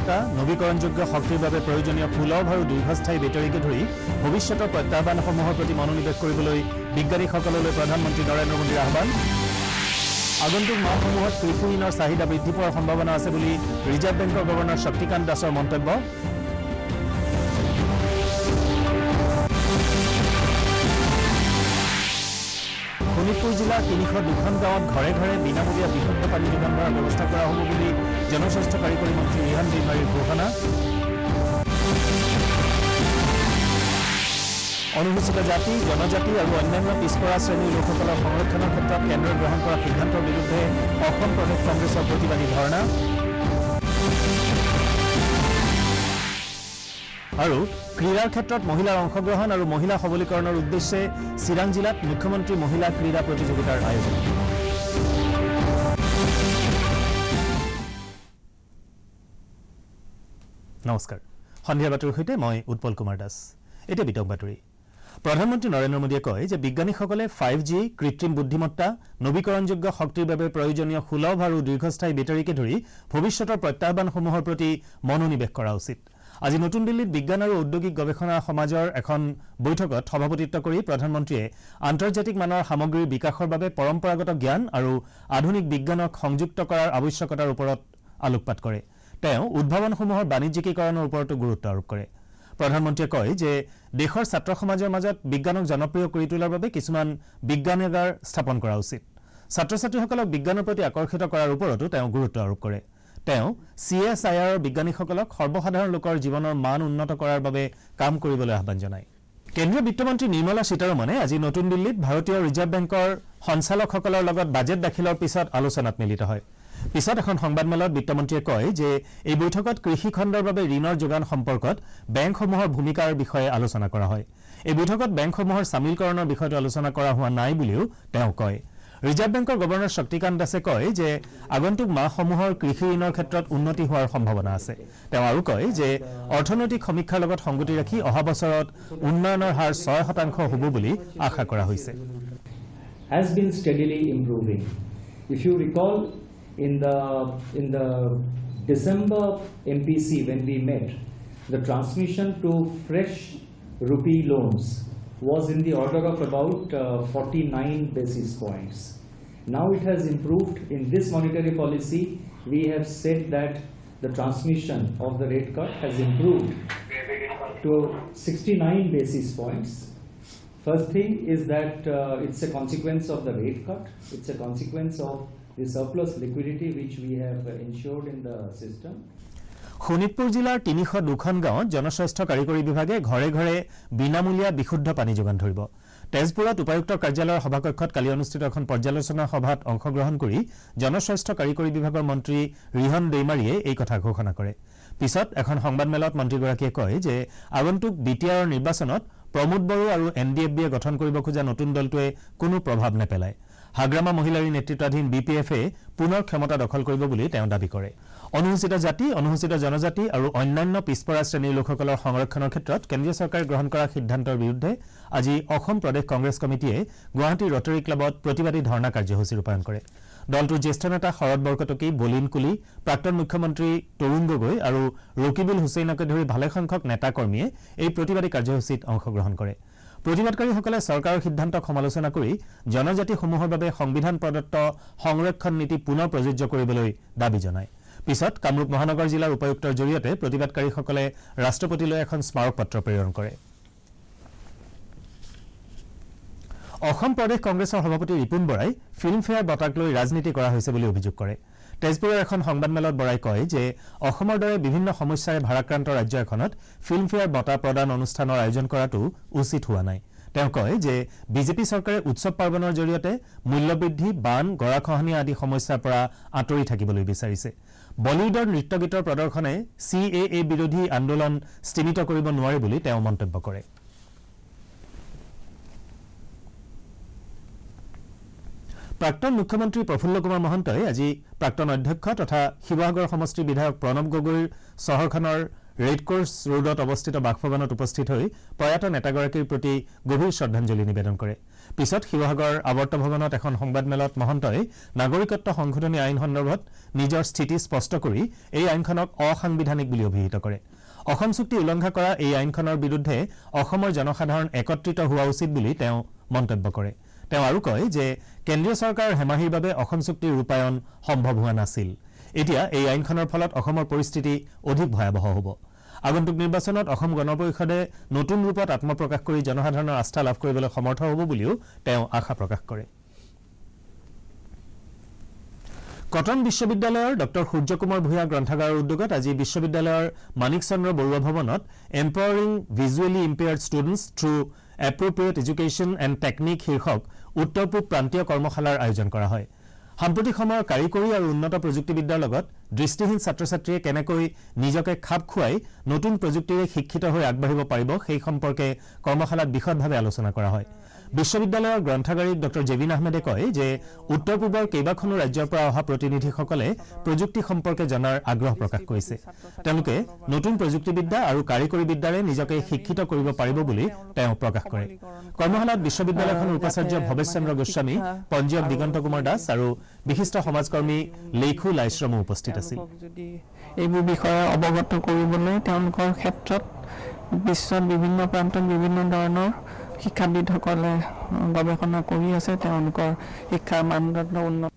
বুদ্ধিমত্তা নবীকৰণযোগ্য শক্তিৰ বাবে প্ৰয়োজনীয় সুলভ আৰু দীৰ্ঘস্থায়ী বেটাৰীকে ধৰি ভৱিষ্যতৰ প্ৰত্যাহ্বানসমূহৰ প্ৰতি মনোনিৱেশ কৰিবলৈ বিজ্ঞানীসকললৈ প্ৰধানমন্ত্ৰী নৰেন্দ্ৰ মোদীৰ আহ্বান। আগন্তুক মাহসমূহত কৃষি ঋণৰ চাহিদা বৃদ্ধি পোৱাৰ সম্ভাৱনা আছে বুলি ৰিজাৰ্ভ বেংকৰ গৱৰ্ণৰ শক্তিকান্ত দাসৰ মন্তব্য। শোণিতপুৰ জিলাৰ তিনিশ দুখন গাঁৱত ঘৰে ঘৰে বিনামূলীয়া বিশুদ্ধ পানী যোগান ধৰাৰ ব্যৱস্থা কৰা হ'ব বুলি জনস্বাস্থ্য কাৰিকৰী মন্ত্ৰী ৰিহান দৈমাৰীৰ ঘোষণা। অনুসূচিত জাতি জনজাতি আৰু অন্যান্য শ্ৰেণীৰ লোকসকলৰ সংৰক্ষণৰ ক্ষেত্ৰত কেন্দ্ৰই গ্ৰহণ কৰা সিদ্ধান্তৰ বিৰুদ্ধে অসম প্ৰদেশ কংগ্ৰেছৰ প্ৰতিবাদী ধৰ্ণা। আৰু ক্ৰীড়াৰ ক্ষেত্ৰত মহিলাৰ অংশগ্ৰহণ আৰু মহিলা সবলীকৰণৰ উদ্দেশ্যে চিৰাং জিলাত মুখ্যমন্ত্ৰী মহিলা ক্ৰীড়া প্ৰতিযোগিতাৰ আয়োজন। নমস্কাৰ। সন্ধিয়া বাতৰিৰ সৈতে মই উৎপল কুমাৰ দাস। এতিয়া বিতং বাতৰি। প্ৰধানমন্ত্ৰী নৰেন্দ্ৰ মোদীয়ে কয় যে বিজ্ঞানীসকলে ফাইভ জি কৃত্ৰিম বুদ্ধিমত্তা নবীকৰণযোগ্য শক্তিৰ বাবে প্ৰয়োজনীয় সুলভ আৰু দীৰ্ঘস্থায়ী বেটাৰীকে ধৰি ভৱিষ্যতৰ প্ৰত্যাহ্বানসমূহৰ প্ৰতি মনোনিৱেশ কৰা উচিত। আজি নতুন দিল্লীত বিজ্ঞান আৰু ঔদ্যোগিক গৱেষণা সমাজৰ এখন বৈঠকত সভাপতিত্ব কৰি প্ৰধানমন্ত্ৰীয়ে আন্তৰ্জাতিক মানৰ সামগ্ৰীৰ বিকাশৰ বাবে পৰম্পৰাগত জ্ঞান আৰু আধুনিক বিজ্ঞানক সংযুক্ত কৰাৰ আৱশ্যকতাৰ ওপৰত আলোকপাত কৰে। তেওঁ উদ্ভাৱনসমূহৰ বাণিজ্যিকীকৰণৰ ওপৰতো গুৰুত্ব আৰোপ কৰে। প্ৰধানমন্ত্ৰীয়ে কয় যে দেশৰ ছাত্ৰ সমাজৰ মাজত বিজ্ঞানক জনপ্ৰিয় কৰি তোলাৰ বাবে কিছুমান বিজ্ঞানাগাৰ স্থাপন কৰা উচিত। ছাত্ৰ ছাত্ৰীসকলক বিজ্ঞানৰ প্ৰতি আকৰ্ষিত কৰাৰ ওপৰতো তেওঁ গুৰুত্ব আৰোপ কৰে। তেওঁ চি এছ আই আৰৰ বিজ্ঞানীসকলক সৰ্বসাধাৰণ লোকৰ জীৱনৰ মান উন্নত কৰাৰ বাবে কাম কৰিবলৈ আহ্বান জনায়। কেন্দ্ৰীয় বিত্তমন্ত্ৰী নিৰ্মলা সীতাৰমণে আজি নতুন দিল্লীত ভাৰতীয় ৰিজাৰ্ভ বেংকৰ সঞ্চালকসকলৰ লগত বাজেট দাখিলৰ পিছত আলোচনাত মিলিত হয়। পিছত এখন সংবাদমেলত বিত্তমন্ত্ৰীয়ে কয় যে এই বৈঠকত কৃষি খণ্ডৰ বাবে ঋণৰ যোগান সম্পৰ্কত বেংকসমূহৰ ভূমিকাৰ বিষয়ে আলোচনা কৰা হয়। এই বৈঠকত বেংকসমূহৰ চামিলকৰণৰ বিষয়টো আলোচনা কৰা হোৱা নাই বুলিও তেওঁ কয়। ৰিজাৰ্ভ বেংকৰ গৱৰ্ণৰ শক্তিকান্ত দাসে কয় যে আগন্তুক মাহসমূহৰ কৃষি ঋণৰ ক্ষেত্ৰত উন্নতি হোৱাৰ সম্ভাৱনা আছে। তেওঁ আৰু কয় যে অৰ্থনৈতিক সমীক্ষাৰ লগত সংগতি ৰাখি অহা বছৰত উন্নয়নৰ হাৰ ছয় শতাংশ হ'ব বুলি আশা কৰা হৈছে। In the in the December MPC when we met, the transmission to fresh rupee loans was in the order of about uh, 49 basis points. Now it has improved. In this monetary policy, we have said that the transmission of the rate cut has improved to 69 basis points. First thing is that uh, it's a consequence of the rate cut. It's a consequence of the surplus liquidity which we have ensured in the system. Sonitpur জিলাৰ তিনিশ দুখন গাঁৱত জনস্বাস্থ্য কাৰিকৰী বিভাগে ঘৰে ঘৰে বিনামূলীয়া বিশুদ্ধ পানী যোগান ধৰিব। তেজপুৰত উপায়ুক্তৰ কাৰ্যালয়ৰ সভাকক্ষত কালি অনুষ্ঠিত এখন পৰ্যালোচনা সভাত অংশগ্ৰহণ কৰি জনস্বাস্থ্য কাৰিকৰী বিভাগৰ মন্ত্ৰী ৰিহন দৈমাৰীয়ে এই কথা ঘোষণা কৰে। পিছত এখন সংবাদমেলত মন্ত্ৰীগৰাকীয়ে কয় যে আগন্তুক বি টি আৰৰ নিৰ্বাচনত প্ৰমোদ বড়ো আৰু এন ডি এফ বিয়ে গঠন কৰিব খোজা নতুন দলটোৱে কোনো প্ৰভাৱ নেপেলায়। হাগ্ৰামা মহিলাৰী নেতৃত্বাধীন বি পি এফে পুনৰ ক্ষমতা দখল কৰিব বুলি তেওঁ দাবী কৰে। অনুসূচিত জাতি অনুসূচিত জনজাতি আৰু অন্যান্য পিছপৰা শ্ৰেণীৰ লোকসকলৰ সংৰক্ষণৰ ক্ষেত্ৰত কেন্দ্ৰীয় চৰকাৰে গ্ৰহণ কৰা সিদ্ধান্তৰ বিৰুদ্ধে আজি অসম প্ৰদেশ কংগ্ৰেছ কমিটিয়ে গুৱাহাটী ৰটাৰী ক্লাবত প্ৰতিবাদী ধৰ্ণা কাৰ্যসূচী ৰূপায়ণ কৰে। দলটোৰ জ্যেষ্ঠ নেতা শৰদ বৰকটকী বলিন কুলি প্ৰাক্তন মুখ্যমন্ত্ৰী তৰুণ গগৈ আৰু ৰকিবুল হুছেইনকে ধৰি ভালেসংখ্যক নেতা কৰ্মীয়ে এই প্ৰতিবাদী কাৰ্যসূচীত অংশগ্ৰহণ কৰে। প্ৰতিবাদকাৰীসকলে চৰকাৰৰ সিদ্ধান্তক সমালোচনা কৰি জনজাতিসমূহৰ বাবে সংবিধান প্ৰদত্ত সংৰক্ষণ নীতি পুনৰ প্ৰযোজ্য কৰিবলৈ দাবী জনায়। পিছত কামৰূপ মহানগৰ জিলাৰ উপায়ুক্তৰ জৰিয়তে প্ৰতিবাদকাৰীসকলে ৰাষ্ট্ৰপতিলৈ এখন স্মাৰক পত্ৰ প্ৰেৰণ কৰে। অসম প্ৰদেশ কংগ্ৰেছৰ সভাপতি ৰিপুণ বৰাই ফিল্মফেয়াৰ বঁটাক লৈ ৰাজনীতি কৰা হৈছে বুলি অভিযোগ কৰে। তেজপুৰৰ এখন সংবাদমেলত বৰাই কয় যে অসমৰ দৰে বিভিন্ন সমস্যাৰে ভাৰাক্ৰান্ত ৰাজ্য এখনত ফিল্মফেয়াৰ বঁটা প্ৰদান অনুষ্ঠানৰ আয়োজন কৰাটো উচিত হোৱা নাই। তেওঁ কয় যে বিজেপি চৰকাৰে উৎসৱ পাৰ্বণৰ জৰিয়তে মূল্যবৃদ্ধি বান গৰাখহনীয়া আদি সমস্যাৰ পৰা আঁতৰি থাকিবলৈ বিচাৰিছে। বলীউডৰ নৃত্যগীতৰ প্ৰদৰ্শনে চি এ এ বিৰোধী আন্দোলন স্তিমিত কৰিব নোৱাৰে বুলি তেওঁ মন্তব্য কৰে। প্ৰাক্তন মুখ্যমন্ত্ৰী প্ৰফুল্ল কুমাৰ মহন্তই আজি প্ৰাক্তন অধ্যক্ষ তথা শিৱসাগৰ সমষ্টিৰ বিধায়ক প্ৰণৱ গগৈৰ চহৰখনৰ ৰেড কোৰ্চ ৰোডত অৱস্থিত বাসভৱনত উপস্থিত হৈ প্ৰয়াত নেতাগৰাকীৰ প্ৰতি গভীৰ শ্ৰদ্ধাঞ্জলি নিবেদন কৰে। পিছত শিৱসাগৰ আৱৰ্ত ভৱনত এখন সংবাদমেলত মহন্তই নাগৰিকত্ব সংশোধনী আইন সন্দৰ্ভত নিজৰ স্থিতি স্পষ্ট কৰি এই আইনখনক অসাংবিধানিক বুলি অভিহিত কৰে। অসম চুক্তি উলংঘা কৰা এই আইনখনৰ বিৰুদ্ধে অসমৰ জনসাধাৰণ একত্ৰিত হোৱা উচিত বুলি তেওঁ মন্তব্য কৰে। তেওঁ আৰু কয় যে কেন্দ্ৰীয় চৰকাৰৰ হেমাহিৰ বাবে অসম চুক্তিৰ ৰূপায়ণ সম্ভৱ হোৱা নাছিল। এতিয়া এই আইনখনৰ ফলত অসমৰ পৰিস্থিতি অধিক ভয়াৱহ হ'ব। আগন্তুক নিৰ্বাচনত অসম গণ পৰিষদে নতুন ৰূপত আত্মপ্ৰকাশ কৰি জনসাধাৰণৰ আস্থা লাভ কৰিবলৈ সমৰ্থ হ'ব বুলিও তেওঁ আশা প্ৰকাশ কৰে। কটন বিশ্ববিদ্যালয়ৰ ডঃ. সূৰ্যকুমাৰ ভূঞা গ্ৰন্থাগাৰৰ উদ্যোগত আজি বিশ্ববিদ্যালয়ৰ মাণিক চন্দ্ৰ বৰুৱা ভৱনত empowering visually impaired students through appropriate education and technique শীৰ্ষক উত্তৰ পূব প্ৰান্তীয় কৰ্মশালাৰ আয়োজন কৰা হয়। সাম্প্ৰতিক সময়ৰ কাৰিকৰী আৰু উন্নত প্ৰযুক্তিবিদ্যাৰ লগত দৃষ্টিহীন ছাত্ৰ ছাত্ৰীয়ে কেনেকৈ নিজকে খাপ খুৱাই নতুন প্ৰযুক্তিৰে শিক্ষিত হৈ আগবাঢ়িব পাৰিব সেই সম্পৰ্কে কৰ্মশালাত বিশদভাৱে আলোচনা কৰা হয়। বিশ্ববিদ্যালয়ৰ গ্ৰন্থাগাৰিক ডঃ জেবিন আহমেদে কয় যে উত্তৰ পূবৰ কেইবাখনো ৰাজ্যৰ পৰা অহা প্ৰতিনিধিসকলে প্ৰযুক্তি সম্পৰ্কে জনাৰ আগ্ৰহ প্ৰকাশ কৰিছে। তেওঁলোকে নতুন প্ৰযুক্তিবিদ্যা আৰু কাৰিকৰী বিদ্যাৰে নিজকে শিক্ষিত কৰিব পাৰিব বুলি তেওঁ প্ৰকাশ কৰে। কৰ্মশালাত বিশ্ববিদ্যালয়খনৰ উপাচাৰ্য ভৱেশ চন্দ্ৰ গোস্বামী পঞ্জীয়ক দিগন্ত কুমাৰ দাস আৰু বিশিষ্ট সমাজকৰ্মী লেখু লাইশ্ৰমো উপস্থিত আছিল। যদি এইবোৰ বিষয়ে অৱগত কৰিবলৈ তেওঁলোকৰ ক্ষেত্ৰত বিশ্বত বিভিন্ন প্ৰান্তত বিভিন্ন ধৰণৰ শিক্ষাবিদসকলে গৱেষণা কৰি আছে। তেওঁলোকৰ শিক্ষাৰ মানদণ্ড উন্নত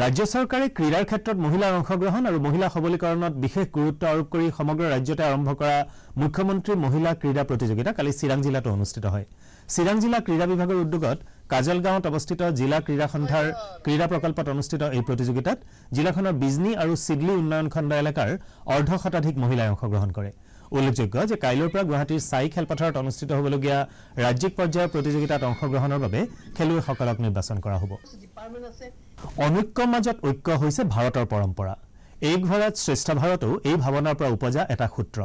ৰাজ্য চৰকাৰে ক্ৰীড়াৰ ক্ষেত্ৰত মহিলাৰ অংশগ্ৰহণ আৰু মহিলা সবলীকৰণত বিশেষ গুৰুত্ব আৰোপ কৰি সমগ্ৰ ৰাজ্যতে আৰম্ভ কৰা মুখ্যমন্ত্ৰী মহিলা ক্ৰীড়া প্ৰতিযোগিতা কালি চিৰাং জিলাতো অনুষ্ঠিত হয়। চিৰাং জিলা ক্ৰীড়া বিভাগৰ উদ্যোগত কাজলগাঁৱত অৱস্থিত জিলা ক্ৰীড়া সন্থাৰ ক্ৰীড়া প্ৰকল্পত অনুষ্ঠিত এই প্ৰতিযোগিতাত জিলাখনৰ বিজনী আৰু চিডলি উন্নয়ন খণ্ড এলেকাৰ অৰ্ধ শতাধিক মহিলাই অংশগ্ৰহণ কৰে। উল্লেখযোগ্য যে কাইলৈৰ পৰা গুৱাহাটীৰ ছাই খেলপথাৰত অনুষ্ঠিত হ'বলগীয়া ৰাজ্যিক পৰ্যায়ৰ প্ৰতিযোগিতাত অংশগ্ৰহণৰ বাবে খেলুৱৈসকলক নিৰ্বাচন কৰা হ'ব। অনৈক্যৰ মাজত ঐক্য হৈছে ভাৰতৰ পৰম্পৰা। এক ভাৰত শ্ৰেষ্ঠ ভাৰতো এই ভাৱনাৰ পৰা উপজা এটা সূত্ৰ।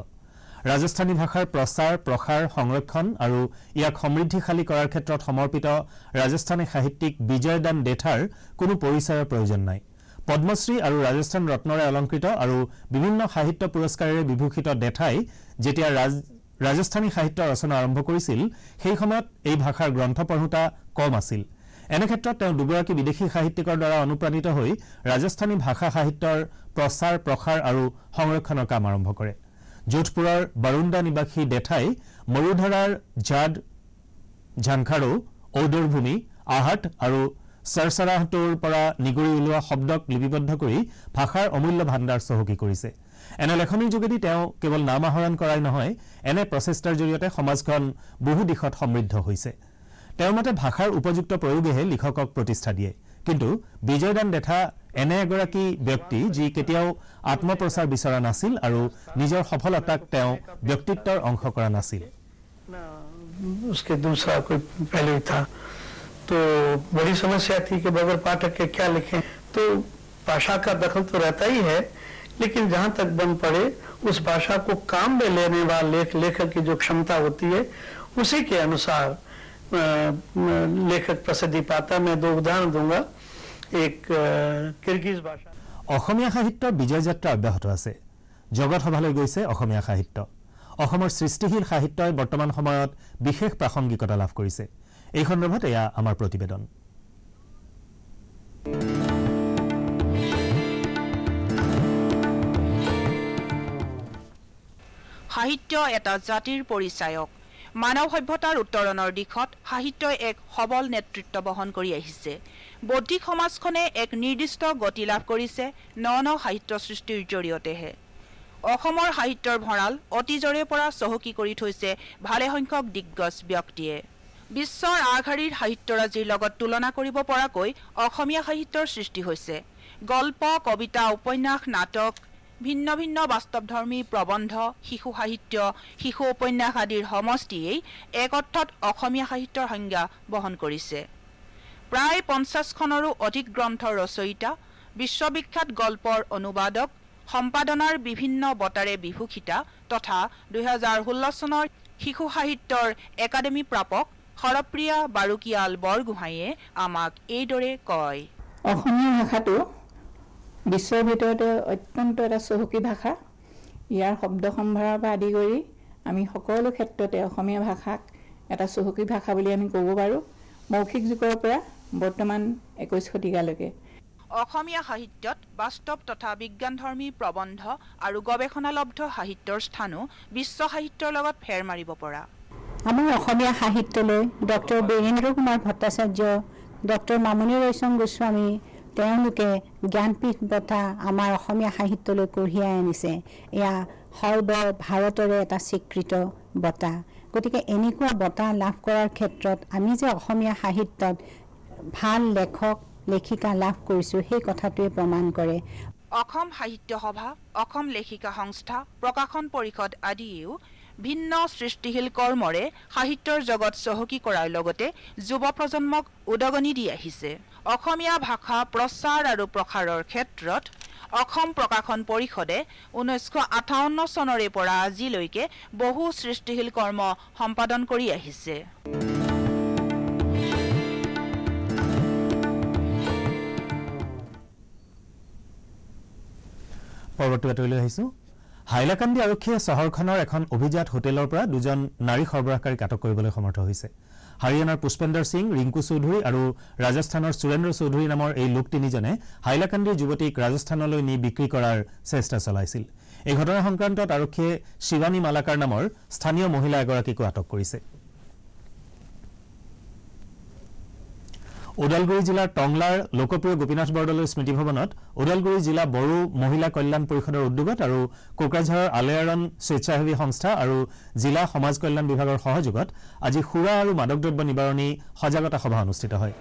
ৰাজস্থানী ভাষাৰ প্ৰচাৰ প্ৰসাৰ সংৰক্ষণ আৰু ইয়াক সমৃদ্ধিশালী কৰাৰ ক্ষেত্ৰত সমৰ্পিত ৰাজস্থানী সাহিত্যিক বিজয় দান ডেথাৰ কোনো পৰিচয়ৰ প্ৰয়োজন নাই। পদ্মশ্ৰী আৰু ৰাজস্থান ৰত্নৰে অলংকৃত আৰু বিভিন্ন সাহিত্য পুৰস্কাৰেৰে বিভূষিত ডেথাই যেতিয়া ৰাজ ৰাজস্থানী সাহিত্য ৰচনা আৰম্ভ কৰিছিল সেই সময়ত এই ভাষাৰ গ্ৰন্থ পঢ়োতা কম আছিল। এনে ক্ষেত্ৰত তেওঁ দুগৰাকী বিদেশী সাহিত্যিকৰ দ্বাৰা অনুপ্ৰাণিত হৈ ৰাজস্থানী ভাষা সাহিত্যৰ প্ৰচাৰ প্ৰসাৰ আৰু সংৰক্ষণৰ কাম আৰম্ভ কৰে। যোধপুৰৰ বাৰুণ্ডা নিবাসী ডেথাই মৰুধাৰাৰ ঝাড ঝাংখাৰো ঔদৰ ভূমি আহাট আৰু চৰচৰাহটোৰ পৰা নিগৰি ওলোৱা শব্দক লিপিবদ্ধ কৰি ভাষাৰ অমূল্য ভাণ্ডাৰ চহকী কৰিছে। এনে লেখনিৰ যোগেদি তেওঁ কেৱল নাম আহৰণ কৰাই নহয় এনে প্ৰচেষ্টাৰ জৰিয়তে সমাজখন বহু দিশত সমৃদ্ধ হৈছে। তেওঁৰ মতে ভাষাৰ উপযুক্ত প্ৰয়োগেহে লিখকক প্ৰতিষ্ঠা দিয়ে কিন্তু বিজয়দান ডেথা এনে এগৰাকী ব্যক্তি যি কেতিয়াও আত্মপ্ৰচাৰ বিচৰা নাছিল আৰু নিজৰ সফলতাক তেওঁ ব্যক্তিত্বৰ অংশ কৰা নাছিল उसके दूसरा कोई पहले ही था तो बड़ी समस्या थी कि बगैर पाठक के क्या लिखें तो भाषा का दखल तो रहता ही है लेकिन जहां तक बन पड़े उस भाषा को काम में लेने वाले लेख लेखक की जो क्षमता होती है उसी के अनुसार अ, अ, लेखक प्रसिद्धि पाता मैं दो उदाहरण दूंगा एक अ, किर्गिज भाषा অসমীয়া সাহিত্যৰ বিজয় যাত্ৰা অব্যাহত আছে জগত সভালৈ গৈছে অসমীয়া সাহিত্য অসমৰ সৃষ্টিশীল সাহিত্যই বৰ্তমান সময়ত বিশেষ প্ৰাসংগিকতা লাভ কৰিছে এই সন্দৰ্ভত এয়া আমাৰ প্ৰতিবেদন সাহিত্য এটা জাতিৰ পৰিচায়ক মানৱ সভ্যতাৰ উত্তৰণৰ দিশত সাহিত্যই এক সবল নেতৃত্ব বহন কৰি আহিছে। বৌদ্ধিক সমাজখনে এক নিৰ্দিষ্ট গতি লাভ কৰিছে ন ন সাহিত্য সৃষ্টিৰ জৰিয়তেহে। অসমৰ সাহিত্যৰ ভঁৰাল অতীজৰে পৰা চহকী কৰি থৈছে ভালেসংখ্যক দিগ্গজ ব্যক্তিয়ে। বিশ্বৰ আগশাৰীৰ সাহিত্যৰাজিৰ লগত তুলনা কৰিব পৰাকৈ অসমীয়া সাহিত্যৰ সৃষ্টি হৈছে। গল্প কবিতা উপন্যাস নাটক ভিন্ন ভিন্ন বাস্তৱধৰ্মী প্ৰবন্ধ শিশু সাহিত্য শিশু উপন্যাস আদিৰ সমষ্টিয়েই এক অৰ্থত অসমীয়া সাহিত্যৰ সংজ্ঞা বহন কৰিছে। প্ৰায় পঞ্চাছখনৰো অধিক গ্ৰন্থৰ ৰচয়িতা বিশ্ববিখ্যাত গল্পৰ অনুবাদক সম্পাদনাৰ বিভিন্ন বঁটাৰে বিভূষিতা তথা দুহেজাৰ ষোল্ল চনৰ শিশু সাহিত্যৰ একাডেমী প্ৰাপক সৰপ্ৰিয়া বাৰুকিয়াল বৰগোহাঁইয়ে আমাক এইদৰে কয়। অসমীয়া ভাষাটো বিশ্বৰ ভিতৰতে অত্যন্ত এটা চহকী ভাষা। ইয়াৰ শব্দ সম্ভাৰৰ পৰা আদি কৰি আমি সকলো ক্ষেত্ৰতে অসমীয়া ভাষাক এটা চহকী ভাষা বুলি আমি ক'ব পাৰোঁ মৌখিক যুগৰ পৰা বৰ্তমান একৈছ শতিকালৈকে। অসমীয়া সাহিত্যত বাস্তৱ তথা বিজ্ঞানধৰ্মী প্ৰবন্ধ আৰু গৱেষণালব্ধ সাহিত্যৰ স্থানো বিশ্ব সাহিত্যৰ লগত ফেৰ মাৰিব পৰা। আমাৰ অসমীয়া সাহিত্যলৈ ডক্টৰ বীৰেন্দ্ৰ কুমাৰ ভট্টাচাৰ্য ডক্টৰ মামণি ৰয়চম গোস্বামী তেওঁলোকে জ্ঞানপীঠ বঁটা আমাৰ অসমীয়া সাহিত্যলৈ কঢ়িয়াই আনিছে। এয়া সৰ্ব ভাৰতৰে এটা স্বীকৃত বঁটা। গতিকে এনেকুৱা বঁটা লাভ কৰাৰ ক্ষেত্ৰত আমি যে অসমীয়া সাহিত্যত ভাল লেখক লেখিকা লাভ কৰিছোঁ সেই কথাটোৱে প্ৰমাণ কৰে। অসম সাহিত্য সভা অসম লেখিকা সংস্থা প্ৰকাশন পৰিষদ আদিয়েও ভিন্ন সৃষ্টিশীল কৰ্মৰে সাহিত্যৰ জগত চহকী কৰাৰ লগতে যুৱ প্ৰজন্মক উদগনি দি আহিছে। অসমীয়া ভাষা প্ৰচাৰ আৰু প্ৰসাৰৰ ক্ষেত্ৰত অসম প্ৰকাশন পৰিষদে ঊনৈছশ আঠাৱন্ন চনৰে পৰা আজিলৈকে বহু সৃষ্টিশীল কৰ্ম সম্পাদন কৰি আহিছে। পৰৱৰ্তী বাতৰিলৈ আহিছো। হাইলাকান্দি আৰক্ষীয়ে চহৰখনৰ এখন অভিজাত হোটেলৰ পৰা দুজন নাৰী সৰবৰাহকাৰীক আটক কৰিবলৈ সমৰ্থ হৈছে। হাৰিয়ানাৰ পুষ্পেন্দৰ সিং ৰিংকু চৌধুৰী আৰু ৰাজস্থানৰ সুৰেন্দ্ৰ চৌধুৰী নামৰ এই লোক তিনিজনে হাইলাকান্দিৰ যুৱতীক ৰাজস্থানলৈ নি বিক্ৰী কৰাৰ চেষ্টা চলাইছিল। এই ঘটনা সংক্ৰান্তত আৰক্ষীয়ে শিৱানী মালাকাৰ নামৰ স্থানীয় মহিলা এগৰাকীকো আটক কৰিছে। ওদালগুৰি জিলাৰ টংলাৰ লোকপ্ৰিয় গোপীনাথ বৰদলৈ স্মৃতি ভৱনত ওদালগুৰি জিলা বড়ো মহিলা কল্যাণ পৰিষদৰ উদ্যোগত আৰু কোকৰাঝাৰৰ আলেয়াৰন স্বেচ্ছাসেৱী সংস্থা আৰু জিলা সমাজ কল্যাণ বিভাগৰ সহযোগত আজি সুৰা আৰু মাদক দ্ৰব্য নিবাৰণী সজাগতা সভা অনুষ্ঠিত হয়।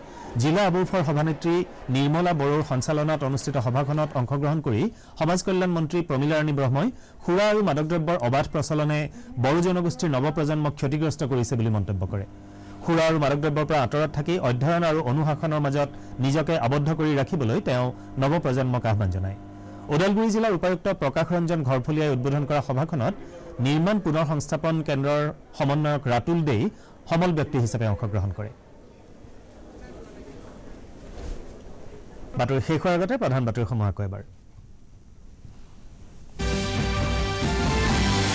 জিলা আবুফৰ সভানেত্ৰী নিৰ্মলা বড়োৰ সঞ্চালনাত অনুষ্ঠিত সভাখনত অংশগ্ৰহণ কৰি সমাজ কল্যাণ মন্ত্ৰী প্ৰমীলাৰাণী ব্ৰহ্মই সুৰা আৰু মাদক দ্ৰব্যৰ অবাধ প্ৰচলনে বড়ো জনগোষ্ঠীৰ নৱপ্ৰজন্মক ক্ষতিগ্ৰস্ত কৰিছে বুলি মন্তব্য কৰে। সুৰা আৰু মাদক দ্ৰব্যৰ পৰা আঁতৰত থাকি অধ্যয়ন আৰু অনুশাসনৰ মাজত নিজকে আবদ্ধ কৰি ৰাখিবলৈ তেওঁ নৱপ্ৰজন্মক আহ্বান জনায়। ওদালগুৰি জিলাৰ উপায়ুক্ত প্ৰকাশ ৰঞ্জন ঘৰফলীয়াই উদ্বোধন কৰা সভাখনত নিৰ্মাণ পুনৰ সংস্থাপন কেন্দ্ৰৰ সমন্বয়ক ৰাতুল দেই সমল ব্যক্তি হিচাপে অংশগ্ৰহণ কৰে। বাতৰি শেষ হোৱাৰ আগতে প্ৰধান বাতৰিসমূহ আকৌ এবাৰ।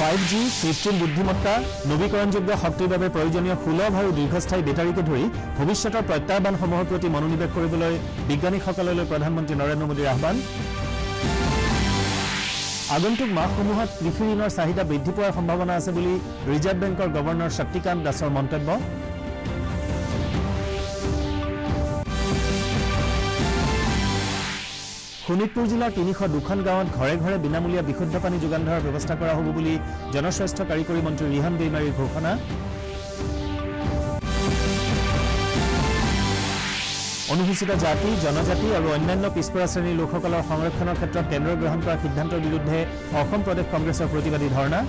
ফাইভ জি কৃত্ৰিম বুদ্ধিমত্তা নবীকৰণযোগ্য শক্তিৰ বাবে প্ৰয়োজনীয় সুলভ আৰু দীৰ্ঘস্থায়ী বেটাৰীকে ধৰি ভৱিষ্যতৰ প্ৰত্যাহ্বানসমূহৰ প্ৰতি মনোনিৱেশ কৰিবলৈ বিজ্ঞানীসকললৈ প্ৰধানমন্ত্ৰী নৰেন্দ্ৰ মোদীৰ আহ্বান। আগন্তুক মাহসমূহত কৃষি ঋণৰ চাহিদা বৃদ্ধি পোৱাৰ সম্ভাৱনা আছে বুলি ৰিজাৰ্ভ বেংকৰ গৱৰ্ণৰ শক্তিকান্ত দাসৰ মন্তব্য। শোণিতপুৰ জিলাৰ তিনিশ দুখন গাঁৱত ঘৰে ঘৰে বিনামূলীয়া বিশুদ্ধ পানী যোগান ধৰাৰ ব্যৱস্থা কৰা হ'ব বুলি জনস্বাস্থ্য কাৰিকৰী মন্ত্ৰী ৰিহান দৈমাৰীৰ ঘোষণা। অনুসূচিত জাতি জনজাতি আৰু অন্যান্য পিছপৰা শ্ৰেণীৰ লোকসকলৰ সংৰক্ষণৰ ক্ষেত্ৰত কেন্দ্ৰই গ্ৰহণ কৰা সিদ্ধান্তৰ বিৰুদ্ধে অসম প্ৰদেশ কংগ্ৰেছৰ প্ৰতিবাদী ধৰ্ণা।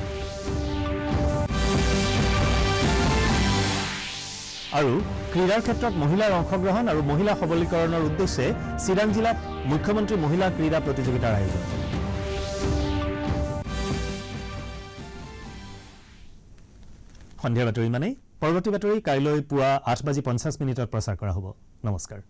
আৰু ক্ৰীড়াৰ ক্ষেত্ৰত মহিলাৰ অংশগ্ৰহণ আৰু মহিলা সবলীকৰণৰ উদ্দেশ্যে চিৰাং জিলাত মুখ্যমন্ত্ৰী মহিলা ক্ৰীড়া প্ৰতিযোগিতাৰ আয়োজন। সন্ধিয়াৰ বাতৰি ইমানেই পৰৱৰ্তী বাতৰি কাইলৈ পুৱা আঠ বাজি পঞ্চাছ মিনিটত প্ৰচাৰ কৰা হ'ব। নমস্কাৰ।